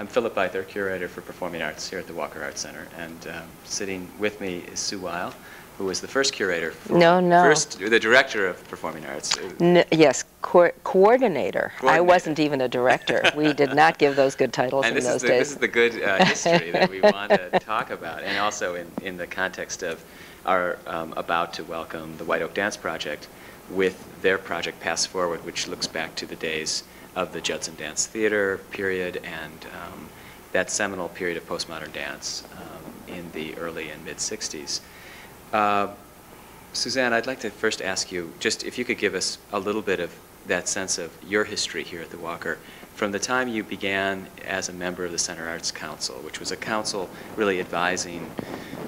I'm Philip Bither, curator for performing arts here at the Walker Arts Center, and um, sitting with me is Sue Weil, who was the first curator. For No, no. First, the director of performing arts. Uh, N- yes, co- coordinator. I wasn't even a director. we did not give those good titles And in those the, days. this is the good uh, history that we want to talk about, and also in, in the context of our um, about to welcome the White Oak Dance Project with their project PASTForward, which looks back to the days of the Judson Dance Theater period and um, that seminal period of postmodern dance um, in the early and mid 60s. Uh, Suzanne, I'd like to first ask you just if you could give us a little bit of that sense of your history here at the Walker from the time you began as a member of the Center Arts Council, which was a council really advising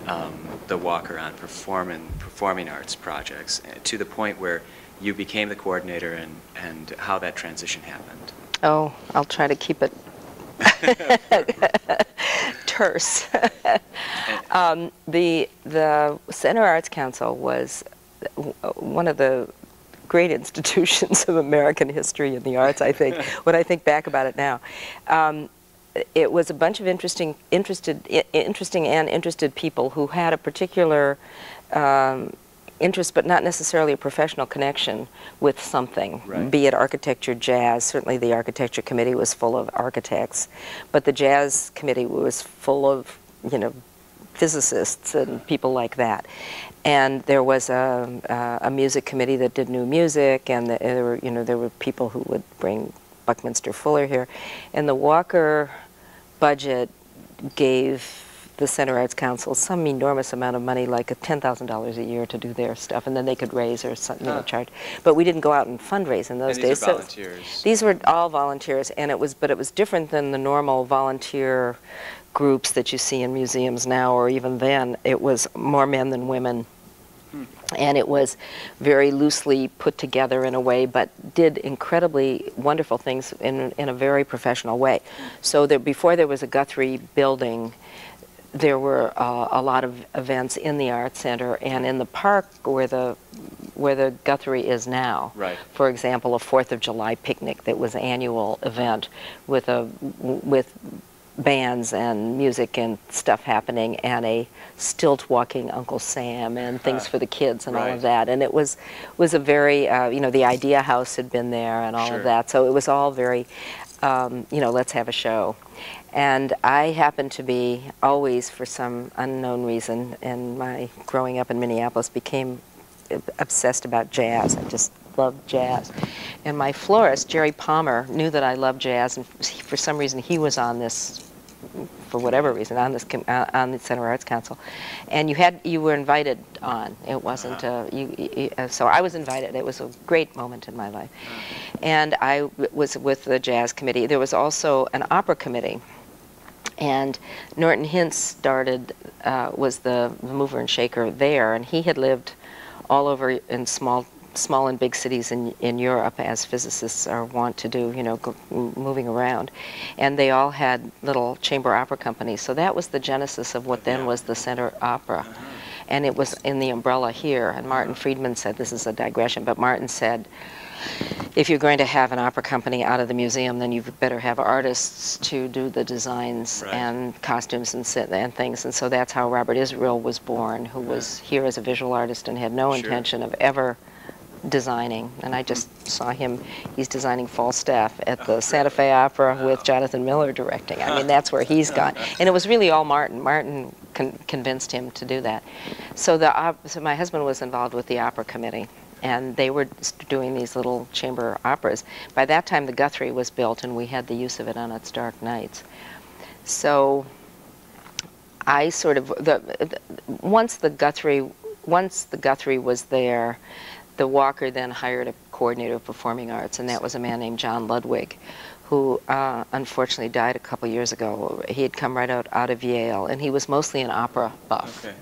um, the Walker on performing, performing arts projects, uh, to the point where you became the coordinator and, and how that transition happened. Oh, I'll try to keep it terse. um, the the Center Arts Council was one of the great institutions of American history in the arts. I think when I think back about it now. Um, it was a bunch of interesting, interested, i- interesting and interested people who had a particular um, interest, but not necessarily a professional connection with something, Right. be it architecture, jazz. Certainly, the architecture committee was full of architects, but the jazz committee was full of, you know, physicists and people like that. And there was a, a, a music committee that did new music, and the, there were, you know, there were people who would bring Buckminster Fuller here, and the Walker budget gave the Center Arts Council some enormous amount of money, like $10,000 a year to do their stuff, and then they could raise or some, you know, charge. But we didn't go out and fundraise in those and these days. are so- these were all volunteers, and it was, but it was different than the normal volunteer groups that you see in museums now, or even then. It was more men than women, Hmm. and it was very loosely put together in a way, but did incredibly wonderful things in in a very professional way. So there, before there was a Guthrie building. There were uh, a lot of events in the art center and in the park where the where the Guthrie is now Right. for example, a Fourth of July picnic that was an annual event with a with bands and music and stuff happening, and a stilt walking Uncle Sam and things Huh. for the kids and all of that. And it was was a very uh, you know the Idea House had been there and all Sure. of that, so it was all very um, you know let's have a show. And I happened to be always, for some unknown reason, in my growing up in Minneapolis, became obsessed about jazz. I just loved jazz. And my florist, Jerry Palmer, knew that I loved jazz, and for some reason he was on this, for whatever reason, on this uh, on the Center Arts Council. And you had you were invited on. It wasn't uh, you, you, uh, so I was invited. It was a great moment in my life. And I was with the jazz committee. There was also an opera committee. And Norton Hintz started, uh, was the mover and shaker there, and he had lived all over in small, small and big cities in in Europe, as physicists are wont to do, you know, moving around. And they all had little chamber opera companies. So that was the genesis of what then was the Center Opera. And it was in the umbrella here. And Martin Friedman said, this is a digression, but Martin said, if you're going to have an opera company out of the museum, then you better have artists to do the designs Right. and costumes and, sit- and things. And so that's how Robert Israel was born, who was here as a visual artist and had no Sure. intention of ever designing. And I just saw him, he's designing Falstaff at the oh, Santa Fe Opera Wow. with Jonathan Miller directing. I mean, that's where he's gone. And it was really all Martin. Martin con- convinced him to do that. So, the so my husband was involved with the opera committee. And they were doing these little chamber operas. By that time, the Guthrie was built, and we had the use of it on its dark nights. So I sort of the, the once the Guthrie once the Guthrie was there, the Walker then hired a coordinator of performing arts, and that was a man named John Ludwig, who uh, unfortunately died a couple years ago. He had come right out, out of Yale, and he was mostly an opera buff. Okay.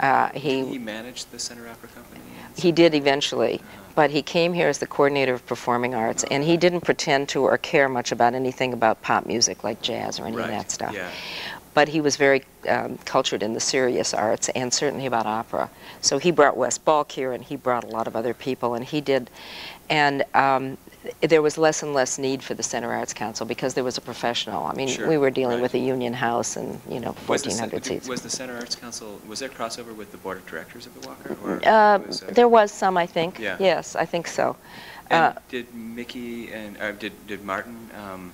Uh, He, he managed the Center Opera Company? He did eventually, but he came here as the coordinator of performing arts, and he didn't pretend to or care much about anything about pop music like jazz or any right. of that stuff. Yeah. but he was very um, cultured in the serious arts and certainly about opera. So he brought Wes Balk here, and he brought a lot of other people, and he did, and um, there was less and less need for the Center Arts Council because there was a professional. I mean, Sure, we were dealing right. with a union house and you know Was the, 1,400 seats. was the Center Arts Council, was there crossover with the Board of Directors of the Walker? or Uh, was, uh, there was some, I think. Yeah. Yes, I think so. And Uh, did Mickey and, or did, did Martin um,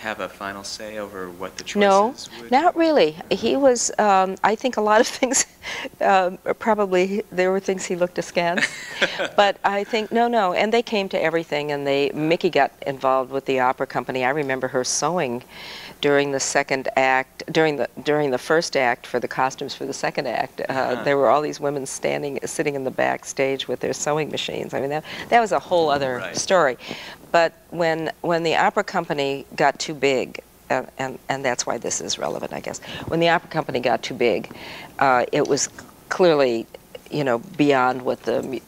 have a final say over what the choices No, would? not really. He was, um, I think a lot of things, um, probably, there were things he looked askance. but I think, no, no, and they came to everything, and they, Mickey got involved with the opera company. I remember her sewing during the second act, during the, during the first act for the costumes for the second act. Uh, Uh-huh. There were all these women standing, sitting in the backstage with their sewing machines. I mean, that, that was a whole other Right. story. But when, when the opera company got too big, uh, and, and that's why this is relevant, I guess. When the opera company got too big, uh, it was clearly, you know, beyond what the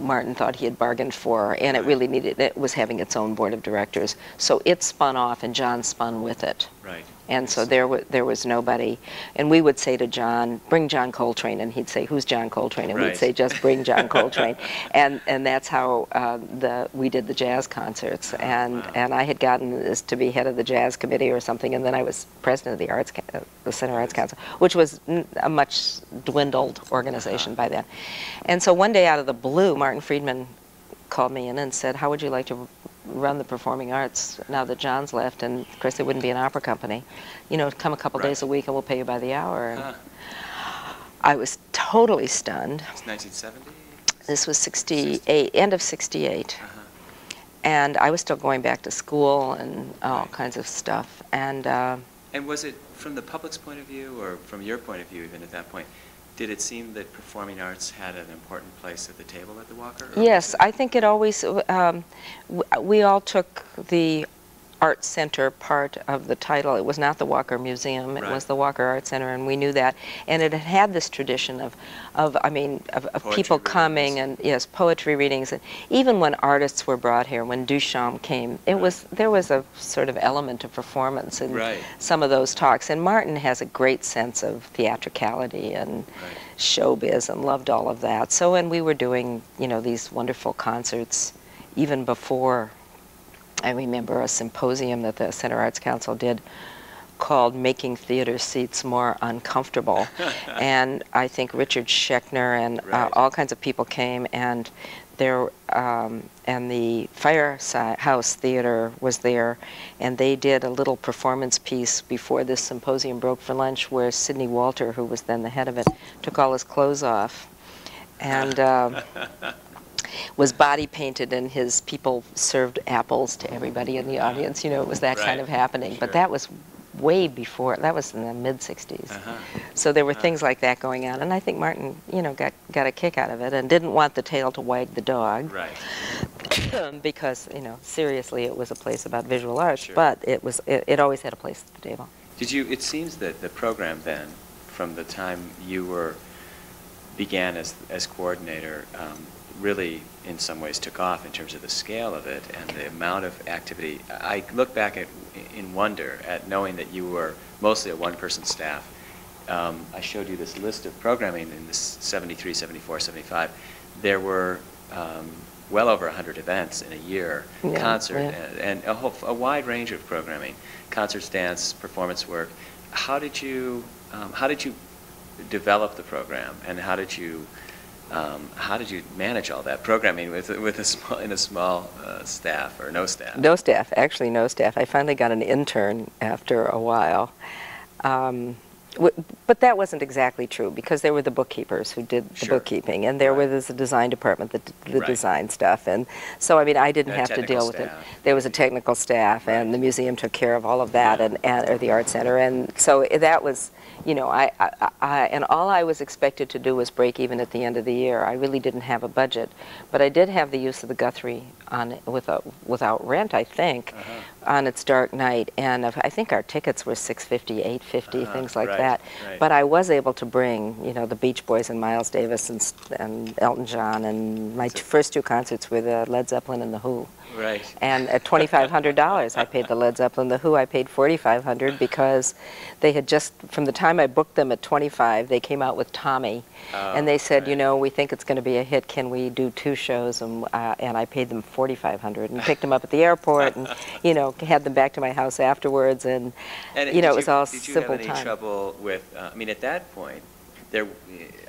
Martin thought he had bargained for, and it really needed. It was having its own board of directors, so it spun off, and John spun with it. Right. And so there, wa there was nobody. And we would say to John, bring John Coltrane. And he'd say, who's John Coltrane? And Right. we'd say, just bring John Coltrane. and, and that's how uh, the, we did the jazz concerts. And, wow. and I had gotten this to be head of the jazz committee or something. And then I was president of the arts, uh, the Center Arts Council, which was a much dwindled organization Uh-huh. by then. And so one day out of the blue, Martin Friedman called me in and said, how would you like to run the performing arts now that John's left? And of course, there wouldn't be an opera company. You know, come a couple Right. days a week and we'll pay you by the hour. Huh. I was totally stunned. It's 1970? This was 68, end of 68. Uh-huh. And I was still going back to school and all Right. kinds of stuff. And uh, And was it from the public's point of view, or from your point of view even at that point, did it seem that performing arts had an important place at the table at the Walker? Yes, I think it always, um, we all took the art center part of the title. It was not the Walker Museum, it Right. was the Walker Art Center, and we knew that. And it had had this tradition of, of I mean, of, of people coming and, yes, poetry readings. And even when artists were brought here, when Duchamp came, it Right. was, there was a sort of element of performance in Right. some of those talks. And Martin has a great sense of theatricality and showbiz and loved all of that. So when we were doing, you know, these wonderful concerts, even before, I remember a symposium that the Center Arts Council did called Making Theater Seats More Uncomfortable. and I think Richard Schechner and uh, all kinds of people came and there um, and the Firehouse Theater was there, and they did a little performance piece before this symposium broke for lunch, where Sidney Walter, who was then the head of it, took all his clothes off, and um, was body painted, and his people served apples to everybody in the audience. You know, it was that kind of happening. But that was way before. That was in the mid '60s. Uh-huh. So there were Uh-huh. things like that going on, and I think Martin, you know, got got a kick out of it, and didn't want the tail to wag the dog, Right. because you know, seriously, it was a place about visual arts, Sure. but it was it, it always had a place at the table. Did you, it seems that the program then, from the time you were, began as, as coordinator, um, really in some ways took off in terms of the scale of it and the amount of activity. I look back at, in wonder at knowing that you were mostly a one-person staff. Um, I showed you this list of programming in this 73, 74, 75. There were um, well over 100 events in a year, Yeah, concert, yeah. and, and a, whole, a wide range of programming, concerts, dance, performance work. How did you, um, how did you develop the program, and how did you, um, how did you manage all that programming with with a small in a small uh, staff or no staff? No staff, actually no staff. I finally got an intern after a while. Um, w- but that wasn't exactly true because there were the bookkeepers who did the Sure. bookkeeping, and there Right. was the design department that did the Right. design stuff. And so, I mean, I didn't And have to deal with it. There was a technical staff, and the museum took care of all of that, and, and or the art center. And so that was, you know, I, I, I, and all I was expected to do was break even at the end of the year. I really didn't have a budget, but I did have the use of the Guthrie on without without rent, I think Uh-huh. on its dark night, and if- I think our tickets were 650, 850, Uh-huh, things like right, that. right. But I was able to bring, you know, the Beach Boys and Miles Davis and, and Elton John, and my t- first two concerts were the Led Zeppelin and the Who. Right. And at $2,500, I paid the Led Zeppelin. The Who, I paid 4,500 because they had just, from the time I booked them at 25, they came out with Tommy. Oh, and they said, you know, we think it's going to be a hit. Can we do two shows? And, uh, and I paid them 4,500 and picked them up at the airport and, you know, had them back to my house afterwards. And, And you know, it was all simple. did you have any time. trouble with? Uh, I mean, at that point, there,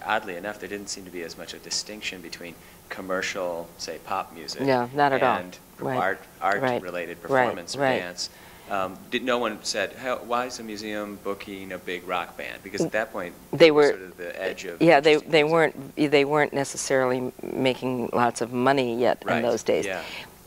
oddly enough, there didn't seem to be as much a distinction between commercial, say, pop music. No, not at all. And Right. art, Right. art-related Right. performance or Right. dance. Um, did no one said, "How- "Why is the museum booking a big rock band?" Because at that point, They were- sort of the edge of. yeah, they, they music. weren't they weren't necessarily making lots of money yet in those days. Yeah.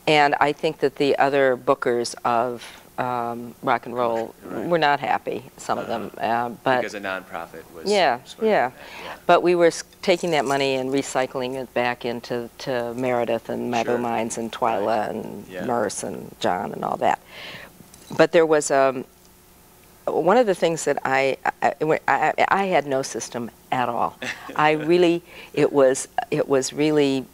And I think that the other bookers of um, rock and roll Right. were not happy, some of them. Uh, but because a nonprofit was. Yeah, yeah. that, yeah. But we were taking that money and recycling it back into to Meredith and Mabou Sure. Mines and Twyla Right. and Yeah. Merce and John and all that. But there was um, one of the things that I I, I I had no system at all. I really it was it was really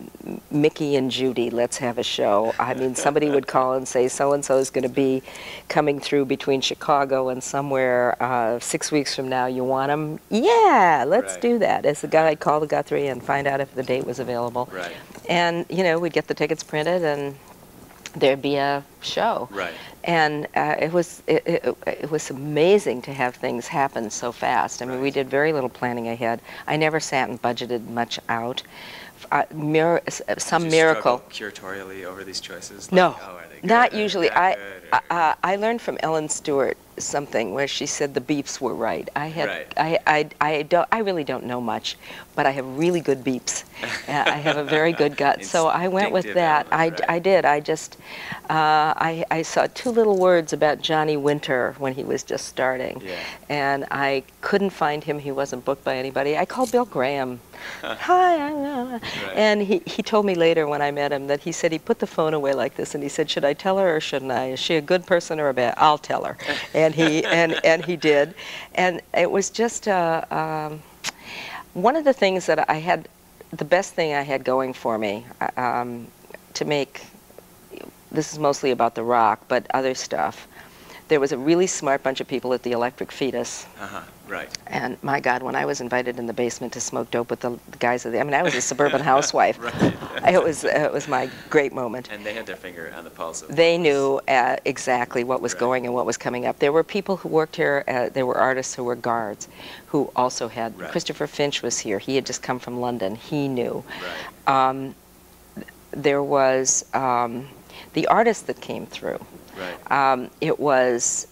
Mickey and Judy. Let's have a show. I mean, somebody would call and say so and so is going to be coming through between Chicago and somewhere uh, six weeks from now. You want them? Yeah, let's Right. do that. As the guy, I'd call the Guthrie and find out if the date was available. Right. And you know, we'd get the tickets printed and there'd be a show. Right. And uh, it was it, it, it was amazing to have things happen so fast. I mean, we did very little planning ahead. I never sat and budgeted much out. Uh, mir- uh, some miracle. curatorially over these choices? Like, No, oh, not usually. I, I, uh, I learned from Ellen Stewart something where she said the beeps were right. I had, Right. I, I, I don't, I really don't know much, but I have really good beeps. Uh, I have a very good gut, so I went with that. I, element, I did. I just, uh, I, I saw two little words about Johnny Winter when he was just starting, Yeah. and I couldn't find him. He wasn't booked by anybody. I called Bill Graham. Hi, I'm, uh," and he, he told me later when I met him that he said he put the phone away like this, and he said, "Should I tell her or shouldn't I? Is she a good person or a bad? I'll tell her." And he and and he did, and it was just uh, um, one of the things that I had, the best thing I had going for me uh, um, to make. This is mostly about the rock, but other stuff. There was a really smart bunch of people at the Electric Fetus. Uh-huh, right. And my God, when I was invited in the basement to smoke dope with the, guys of the, I mean, I was a suburban housewife. Right. It was, it was my great moment. And they had their finger on the pulse of They knew uh, exactly what was Right. going and what was coming up. There were people who worked here, uh, there were artists who were guards who also had, Right. Christopher Finch was here. He had just come from London. He knew. Right, Um, there was um, the artist that came through. right. Um, it was,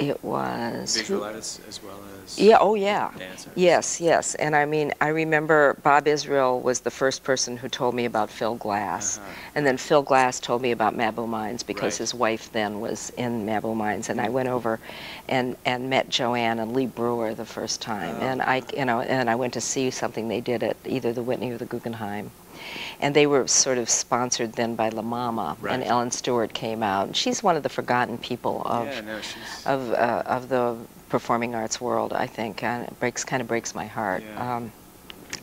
it was. Visual artists as well as. Yeah, oh yeah. Dancers. Yes, yes. And I mean, I remember Bob Israel was the first person who told me about Phil Glass. Uh-huh. And then Phil Glass told me about Mabou Mines because Right. his wife then was in Mabou Mines. And I went over and, and met Joanne and Lee Breuer the first time. Oh. And I, you know, and I went to see something they did at either the Whitney or the Guggenheim. And they were sort of sponsored then by La Mama. And Ellen Stewart came out. And she's one of the forgotten people of Yeah, no, of uh, of the performing arts world. I think and it breaks kind of breaks my heart. Yeah. Um,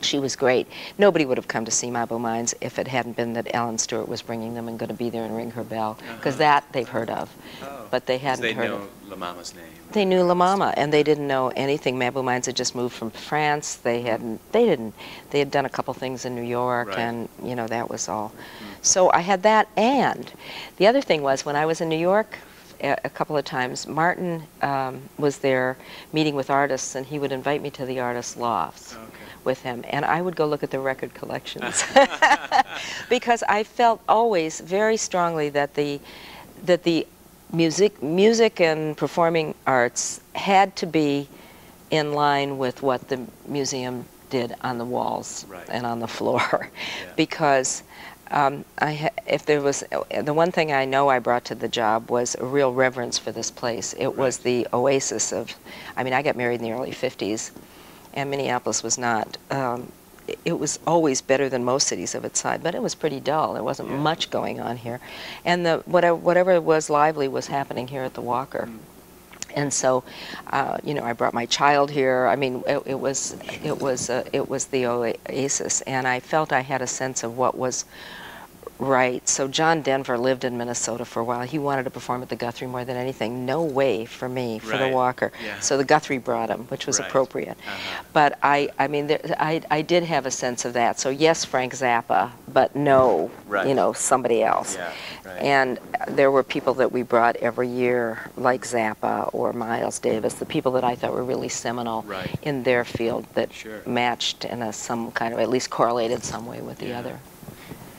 she was great. Nobody would have come to see Mabou Mines if it hadn't been that Ellen Stewart was bringing them and going to be there and ring her bell, because Uh-huh. that they've heard of, oh. but they hadn't they heard know of. La Mama's name. They knew La Mama, and they didn't know anything. Mabou Mines had just moved from France. They hadn't. They didn't. They had done a couple things in New York, Right. and you know that was all. Hmm. So I had that, and the other thing was when I was in New York a, a couple of times, Martin um, was there meeting with artists, and he would invite me to the artists' lofts Okay. with him, and I would go look at the record collections because I felt always very strongly that the that the music music and performing arts had to be in line with what the museum did on the walls Right. and on the floor Yeah. because um, I ha- if there was the one thing I know I brought to the job was a real reverence for this place. It was the oasis of, I mean, I got married in the early 50s, and Minneapolis was not. Um, it- was always better than most cities of its size, but it was pretty dull. There wasn't Yeah. much going on here, and the whatever whatever was lively was happening here at the Walker. Mm. And so, uh, you know, I brought my child here. I mean, it, it was it was uh, it was the oasis, and I felt I had a sense of what was Right. So John Denver lived in Minnesota for a while. He wanted to perform at the Guthrie more than anything. No way for me, for the Walker. Yeah. So the Guthrie brought him, which was Right. appropriate. Uh-huh. But I, I mean, there, I, I did have a sense of that. So yes, Frank Zappa, but no, Right. you know, somebody else. Yeah, right. And there were people that we brought every year, like Zappa or Miles Davis, the people that I thought were really seminal Right. in their field that Sure. matched in a some kind of, at least correlated some way with the other.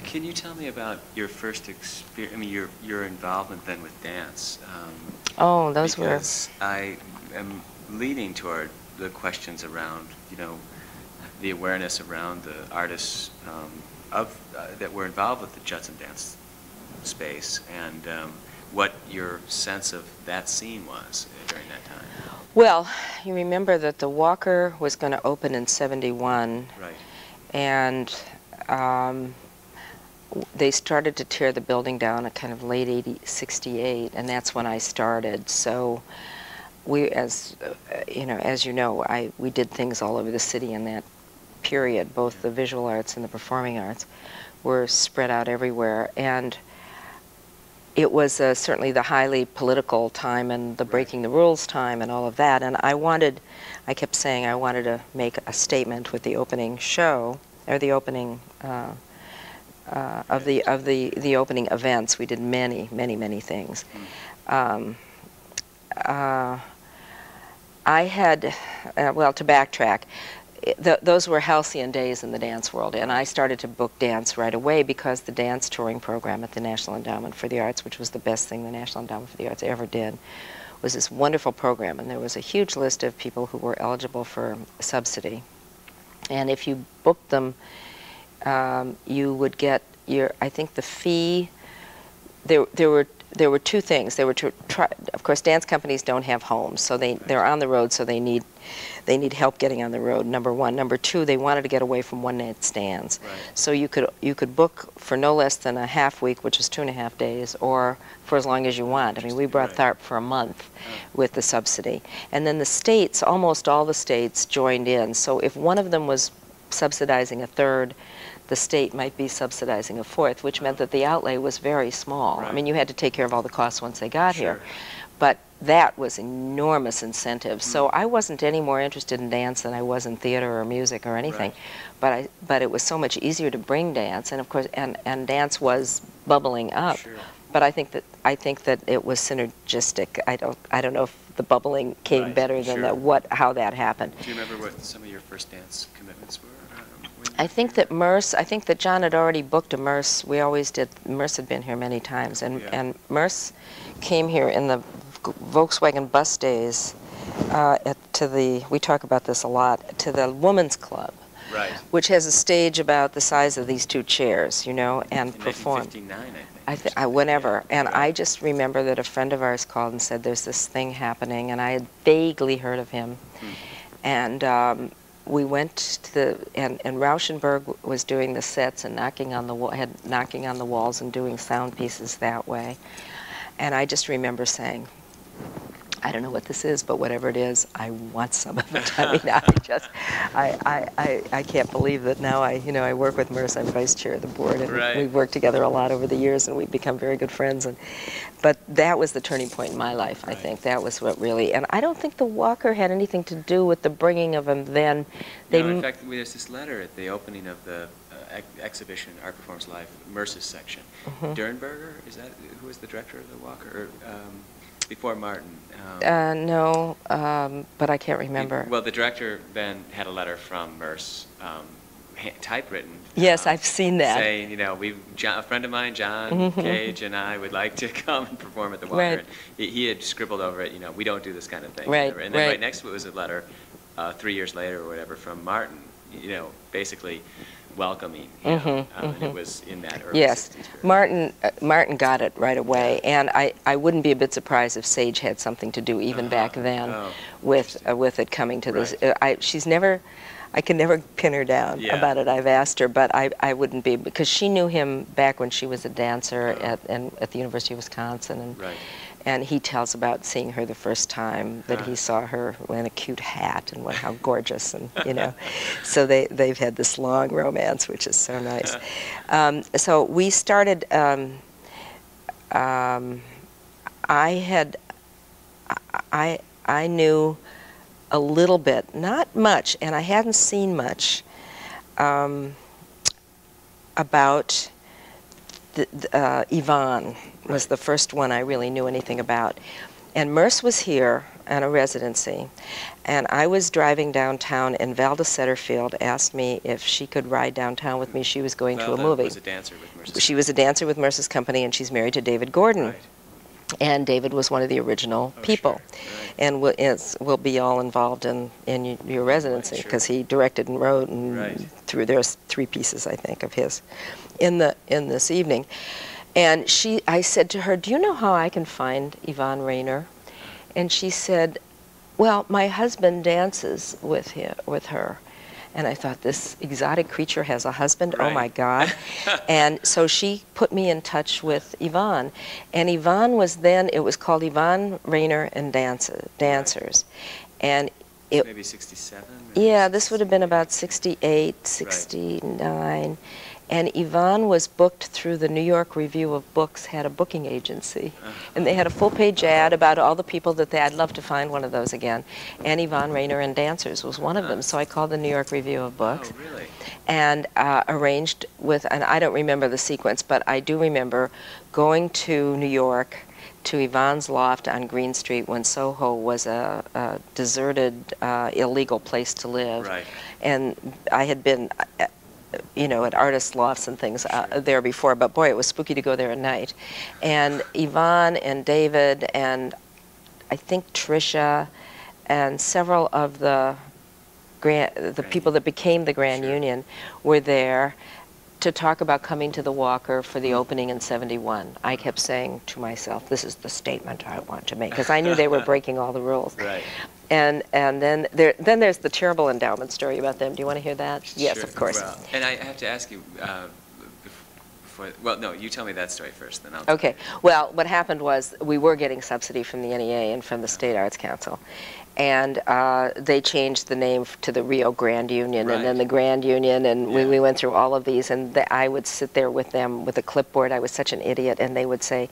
Can you tell me about your first experience, I mean, your, your involvement then with dance? Um, Oh, those were. I am leaning toward the questions around, you know, the awareness around the artists um, of, uh, that were involved with the Judson dance space and um, what your sense of that scene was during that time. Well, you remember that the Walker was going to open in 71, Right. and um, they started to tear the building down at kind of late 80, 68, and that's when I started. So we, as uh, you know, as you know, I we did things all over the city in that period. Both the visual arts and the performing arts were spread out everywhere, and it was uh, certainly the highly political time and the breaking the rules time and all of that. And I wanted, I kept saying I wanted to make a statement with the opening show or the opening uh, uh, of the of the the opening events. We did many, many, many things. Um, uh, I had, uh, well, to backtrack, those were halcyon days in the dance world, and I started to book dance right away because the dance touring program at the National Endowment for the Arts, which was the best thing the National Endowment for the Arts ever did, was this wonderful program, and there was a huge list of people who were eligible for subsidy. And if you booked them, um, you would get your, I think the fee, there, there were there were two things. They were to try, of course, dance companies don't have homes, so they they're on the road, so they need they need help getting on the road. Number one. Number two, they wanted to get away from one night stands. Right. So you could you could book for no less than a half week, which is two and a half days, or for as long as you want. I mean, we brought Right. Tharp for a month Oh. with the subsidy, and then the states, almost all the states, joined in. So if one of them was subsidizing a third, the state might be subsidizing a fourth, which meant that the outlay was very small. I mean, you had to take care of all the costs once they got here. But that was enormous incentive. So Hmm. I wasn't any more interested in dance than I was in theater or music or anything. Right. But I but it was so much easier to bring dance and of course and, and dance was bubbling up. Sure. But I think that I think that it was synergistic. I don't I don't know if the bubbling came Right, better than sure. that what how that happened. Do you remember what some of your first dance commitments were? I think that Merce, I think that John had already booked a Merce. We always did. Merce had been here many times, and Yeah. and Merce came here in the Volkswagen bus days. Uh, at, to the we talk about this a lot to the Women's Club, Right. which has a stage about the size of these two chairs, you know, and In perform. I think. I th- I, whenever, and. I just remember that a friend of ours called and said there's this thing happening, and I had vaguely heard of him, Hmm. and um, we went to the and, and Rauschenberg was doing the sets and knocking on the had knocking on the walls and doing sound pieces that way, and I just remember saying. I don't know what this is, but whatever it is, I want some of it. I mean, I just, I, I, I, I can't believe that now I, you know, I work with Merce, I'm vice chair of the board, and Right. we've worked together a lot over the years, and we've become very good friends. And, but that was the turning point in my life, I think. That was what really, and I don't think the Walker had anything to do with the bringing of him then. They, no, in fact, there's this letter at the opening of the uh, ex- exhibition, Art Performs Live, Merce's section. Mhm. Dernberger, is that, who was the director of the Walker, or, um, before Martin? Um, uh, no, um, but I can't remember. Well, the director then had a letter from Merce, um, typewritten. yes, um, I've seen that. Saying, you know, we, a friend of mine, John Mhm. Cage, and I would like to come and perform at the Walker. Right. He, he had scribbled over it, you know, we don't do this kind of thing. Right. And then right. right next to it was a letter, uh, three years later or whatever, from Martin, you know, basically welcoming him. Mhm, um, And it mhm. was in that early Yes, 60s. Martin. Uh, Martin got it right away, and I, I wouldn't be a bit surprised if Sage had something to do even back Uh-huh. then Oh, with uh, with it coming to this. Right. Uh, I, she's never, I can never pin her down Yeah. about it. I've asked her, but I, I wouldn't be because she knew him back when she was a dancer Oh. at and at the University of Wisconsin, and Right. And he tells about seeing her the first time that he saw her in a cute hat and what how gorgeous and you know. So they they've had this long romance which is so nice. Um, so we started um, um, I had I I knew a little bit not much and I hadn't seen much um, about the, the, uh, Yvonne was the first one I really knew anything about. And Merce was here on a residency, and I was driving downtown, and Valda Setterfield asked me if she could ride downtown with me. She was going to a movie. was a dancer with. She was a dancer with Merce's company, and she's married to David Gordon. Right. And David was one of the original Oh, people sure. Right. and will, will be all involved in, in your residency sure. because he directed and wrote and Right. through there's three pieces I think of his in the in this evening and she I said to her do you know how I can find Yvonne Rainer and she said well my husband dances with him, with her and I thought this exotic creature has a husband oh my god and so she put me in touch with Yvonne. And Yvonne was then, it was called Yvonne Rainer and Dance, Dancers. And it, Maybe 67? yeah, this would have been about 68, 69. And Yvonne was booked through the New York Review of Books, had a booking agency. Uh, And they had a full page ad about all the people that they, I'd love to find one of those again. And Yvonne Rainer and Dancers was one of them. So I called the New York Review of Books Oh, really? and uh, arranged with, and I don't remember the sequence, but I do remember going to New York to Yvonne's loft on Green Street when Soho was a, a deserted, uh, illegal place to live. Right. And I had been, you know, at artist lofts and things uh, there before, but boy, it was spooky to go there at night. And Yvonne and David and I think Trisha and several of the grand, the Grand people that became the Grand Sure. Union were there to talk about coming to the Walker for the opening in 71. I kept saying to myself, this is the statement I want to make, because I knew they were breaking all the rules. Right. And, and then, there, then there's the terrible endowment story about them. Do you want to hear that? Yes, of course. Well, and I have to ask you, uh, before, well, no, you tell me that story first, then I'll. tell Okay. Well, what happened was we were getting subsidy from the NEA and from the State Arts Council. And uh, they changed the name to the Rio Grand Union and then the Grand Union. And we, we went through all of these. And the, I would sit there with them with a clipboard. I was such an idiot. And they would say,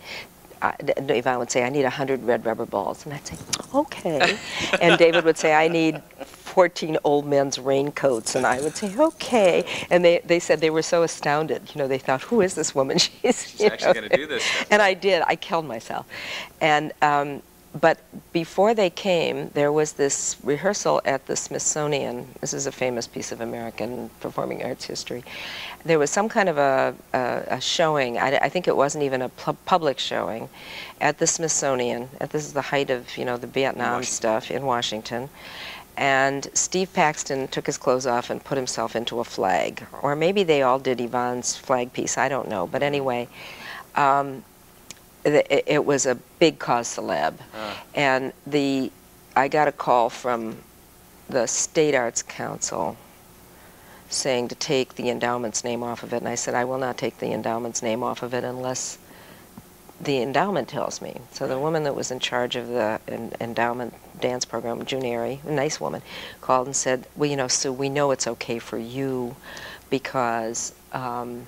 no, Yvonne would say, I need 100 red rubber balls. And I'd say, okay. and David would say, I need 14 old men's raincoats. And I would say, okay. And they, they said they were so astounded. You know, they thought, who is this woman? She's, She's actually know, gonna do this. And I did. I killed myself. And, um, but before they came, there was this rehearsal at the Smithsonian. This is a famous piece of American performing arts history. There was some kind of a, a, a showing. I, I think it wasn't even a pu- public showing at the Smithsonian. At this is the height of you know the Vietnam Washington. stuff in Washington. And Steve Paxton took his clothes off and put himself into a flag, or maybe they all did Yvonne's flag piece. I don't know, but anyway. Um, it, it was a big cause celeb, Ah. and the I got a call from the State Arts Council saying to take the endowment's name off of it, and I said I will not take the endowment's name off of it unless the endowment tells me. So the woman that was in charge of the endowment dance program, June Arey, a nice woman, called and said, "Well, you know, Sue, we know it's okay for you because." Um,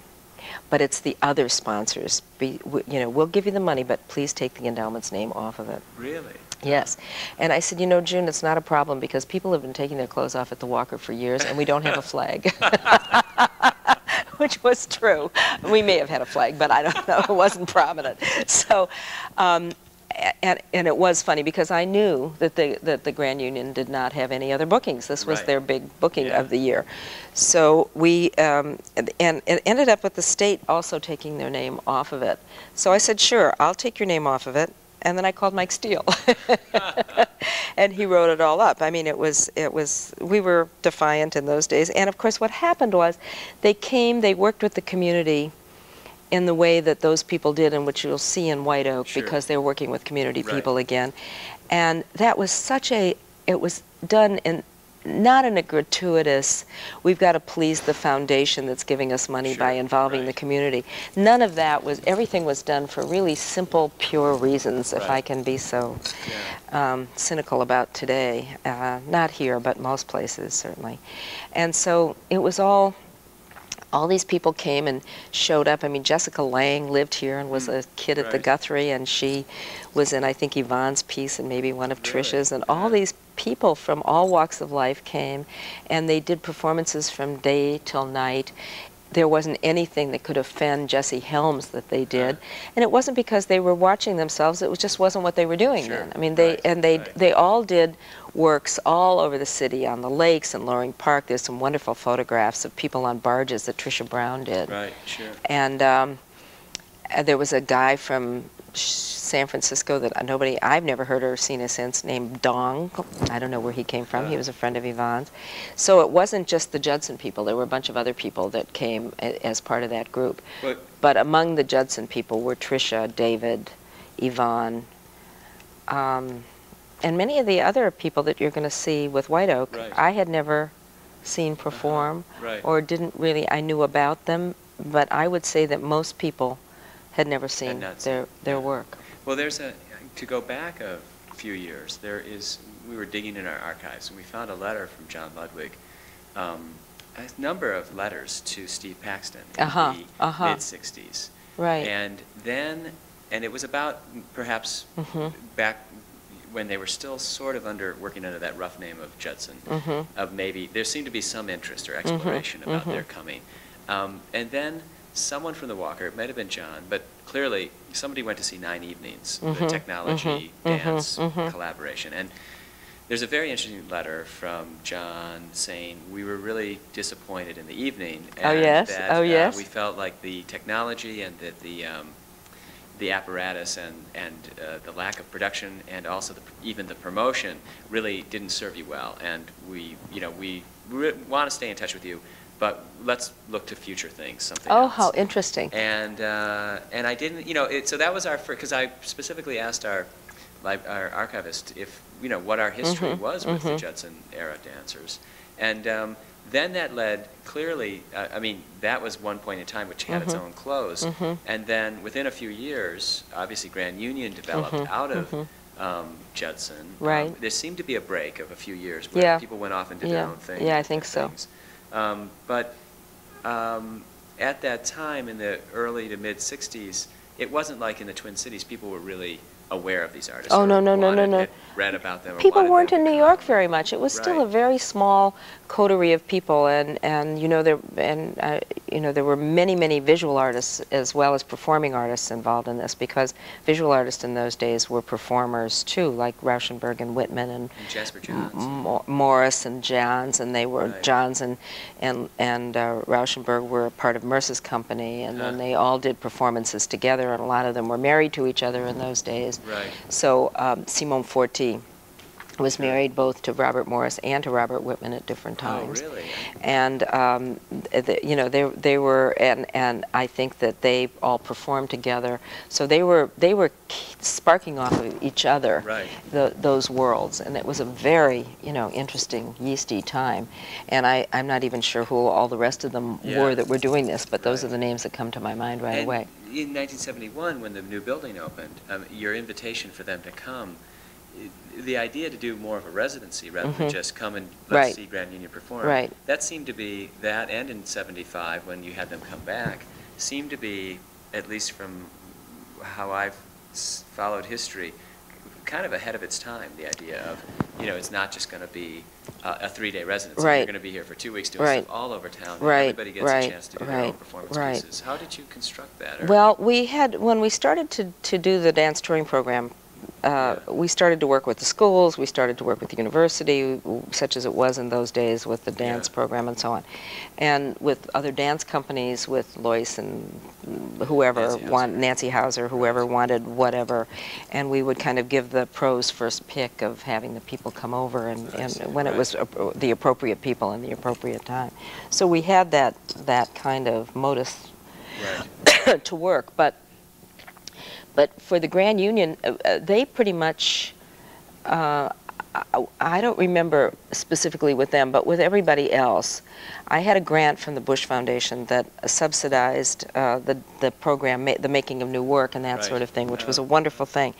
but it's the other sponsors. Be, you know, we'll give you the money, but please take the endowment's name off of it. Really? Yes. And I said, you know, June, it's not a problem because people have been taking their clothes off at the Walker for years and we don't have a flag. Which was true. We may have had a flag, but I don't know. It wasn't prominent. So, um, and, and it was funny because I knew that the, that the Grand Union did not have any other bookings. This was Right. their big booking Yeah. of the year. So we, um, and, and it ended up with the state also taking their name off of it. So I said, sure, I'll take your name off of it. And then I called Mike Steele. and he wrote it all up. I mean, it was, it was, we were defiant in those days. And of course, what happened was they came, they worked with the community in the way that those people did, and which you'll see in White Oak, Sure. because they're working with community Right. people again. And that was such a, it was done in not in a gratuitous, we've got to please the foundation that's giving us money by Sure, involving the community. None of that was, everything was done for really simple, pure reasons, if I can be so Yeah. um, cynical about today. Uh, not here, but most places, certainly. And so it was all, all these people came and showed up. I mean, Jessica Lange lived here and was Mm, a kid at the. Guthrie, and she was in, I think, Yvonne's piece and maybe one of Really? Trisha's. And all these people from all walks of life came, and they did performances from day till night. There wasn't anything that could offend Jesse Helms that they did, Right. and it wasn't because they were watching themselves. It was just wasn't what they were doing Sure. then. I mean, they Right, and they right. they all did works all over the city on the lakes and Loring Park. There's some wonderful photographs of people on barges that Trisha Brown did. Right, sure. And um, uh, there was a guy from Sh- San Francisco that nobody, I've never heard or seen since, named Dong. I don't know where he came from. He Uh. was a friend of Yvonne's. So it wasn't just the Judson people. There were a bunch of other people that came a- as part of that group. But But among the Judson people were Trisha, David, Yvonne, um, and many of the other people that you're going to see with White Oak. Right. I had never seen perform right. or didn't really, I knew about them, but I would say that most people had never seen their, their yeah. work. Well, there's a, to go back a few years, there is, we were digging in our archives, and we found a letter from John Ludwig, um, a number of letters to Steve Paxton in Uh-huh, the uh-huh. mid-sixties. Right. And then, and it was about perhaps Mhm. back when they were still sort of under, working under that rough name of Judson, Mhm. of maybe, there seemed to be some interest or exploration about mhm. their coming. Um, and then someone from the Walker, it might have been John, but clearly somebody went to see Nine Evenings, the Mhm, technology mhm, mhm, dance mhm. collaboration. And there's a very interesting letter from John saying we were really disappointed in the evening. Oh, and yes? that, Oh, uh, yes? we felt like the technology and that the um, the apparatus and and uh, the lack of production and also the, even the promotion really didn't serve you well. And we you know we re- want to stay in touch with you, but let's look to future things, something Oh, else. how interesting. And, uh, and I didn't, you know, it, so that was our, first, because I specifically asked our, our archivist if, you know, what our history Mhm, was with the mhm. Judson era dancers. And um, then that led clearly, uh, I mean, that was one point in time which had its Mhm. own close. Mhm. And then within a few years, obviously Grand Union developed out of um, Judson. Um, Right. there seemed to be a break of a few years where Yeah. people went off and did Yeah. their own thing. Yeah, I think so. things. Um, but um, at that time, in the early to mid '60s, it wasn't like in the Twin Cities people were really aware of these artists. Oh, no, no, no, no, no. Read about them. People weren't them in New. York very much. It was still a very small coterie of people, and, and you know there and uh, you know there were many many visual artists as well as performing artists involved in this because visual artists in those days were performers too, like Rauschenberg and Whitman and And Jasper Johns. Mo- Morris and Johns, and they were Right. Johns and and and uh, Rauschenberg were part of Merce's company, and then they all did performances together, and a lot of them were married to each other in those days. Right. So um, Simone Forti was married both to Robert Morris and to Robert Whitman at different Oh, times. really? And um, th- th- you know they they were and and I think that they all performed together. So they were they were sparking off of each other Right. the, those worlds, and it was a very you know interesting yeasty time. And I I'm not even sure who all the rest of them Yeah. were that were doing this, but those Right. are the names that come to my mind right and away. In 1971, when the new building opened, um, your invitation for them to come, the idea to do more of a residency rather than Mhm. just come and let's see Grand Union perform. Right. That seemed to be that, and in '75 when you had them come back, seemed to be, at least from how I've s- followed history, kind of ahead of its time. The idea of, you know, it's not just going to be uh, a three-day residency. You're Right. going to be here for two weeks doing Right. stuff all over town. and Right, Everybody gets right, a chance to do their own right, performance right. pieces. How did you construct that? or- Well, we had when we started to, to do the dance touring program. Uh, We started to work with the schools. We started to work with the university, such as it was in those days with the dance Yeah. program and so on, and with other dance companies, with Lois and whoever Nancy Hauser. want Nancy Hauser, whoever wanted whatever, and we would kind of give the pros first pick of having the people come over and, and see, when it was appro- the appropriate people and the appropriate time. So we had that that kind of modus Right. to work. But but for the Grand Union, uh, uh, they pretty much. Uh, I- I don't remember specifically with them, but with everybody else, I had a grant from the Bush Foundation that subsidized uh, the the program, ma- the making of new work and that Right. sort of thing, which was a wonderful thing.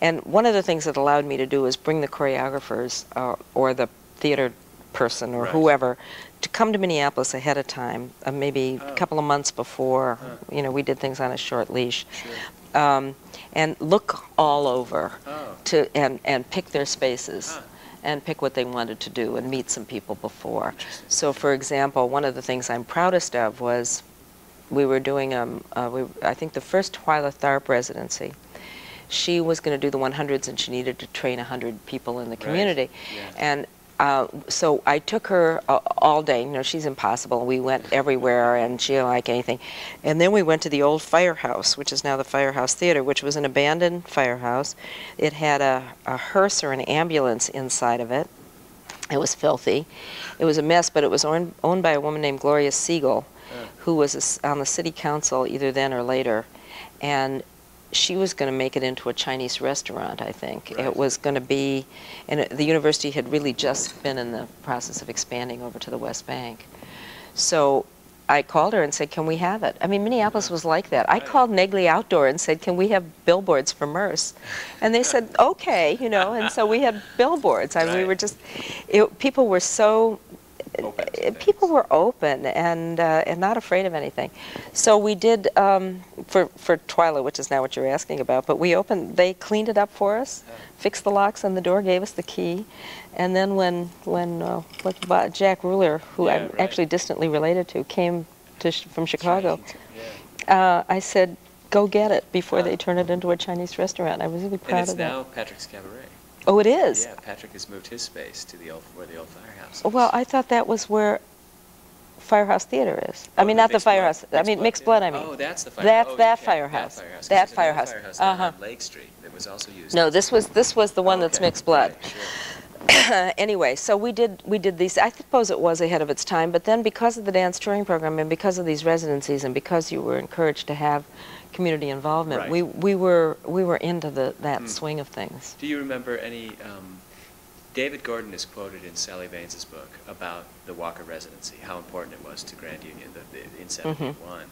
And one of the things that allowed me to do is bring the choreographers uh, or the theater person or Right. whoever to come to Minneapolis ahead of time, uh, maybe a Oh. couple of months before. You know, we did things on a short leash, Sure. um, and look all over Oh. to and and pick their spaces Huh. and pick what they wanted to do and meet some people before. So, for example, one of the things I'm proudest of was we were doing um, uh, we, I think the first Twyla Tharp residency. She was going to do the 100s, and she needed to train 100 people in the Right. community. And uh, so I took her uh, all day. You know, she's impossible. We went everywhere, and she didn't like anything. And then we went to the old firehouse, which is now the Firehouse Theater, which was an abandoned firehouse. It had a, a hearse or an ambulance inside of it. It was filthy. It was a mess, but it was owned, owned by a woman named Gloria Siegel, Uh. who was a on the city council either then or later. And she was going to make it into a Chinese restaurant, I think. Right. It was going to be, and it, the university had really just been in the process of expanding over to the West Bank. So I called her and said, Can we have it? I mean, Minneapolis was like that. I called Naegele Outdoor and said, Can we have billboards for Merce? And they said, Okay, you know, and so we had billboards. I mean, we were just, it, people were so people were open and uh, and not afraid of anything. So we did um, for for Twyla, which is now what you're asking about. But we opened. They cleaned it up for us, Yeah. fixed the locks on the door, gave us the key, and then when when uh, what, Jack Reuler, who Yeah, I'm right. actually distantly related to, came to sh- from Chicago, Yeah. uh, I said. Go get it before they turn it into a Chinese restaurant. I was really proud And of that. now Patrick's Cabaret. Oh, it is. Yeah, Patrick has moved his space to the old where the old firehouse. Is. Well, I thought that was where Firehouse Theater is. I Oh, mean, not the Mixed Blood. Firehouse. I mean, Mixed Blood. I mean. Oh, that's the fire. That's oh, that okay, firehouse. That firehouse. That There's another firehouse. firehouse down Uh-huh. on Lake Street that was also used. No, this was this was the one that's Okay, Mixed Blood. right, sure. anyway, so we did we did these. I suppose it was ahead of its time, but then because of the dance touring program and because of these residencies and because you were encouraged to have community involvement, Right. we we were we were into the that Hmm. swing of things. Do you remember any? Um, David Gordon is quoted in Sally Banes' book about the Walker residency, how important it was to Grand Union the, the, in '71,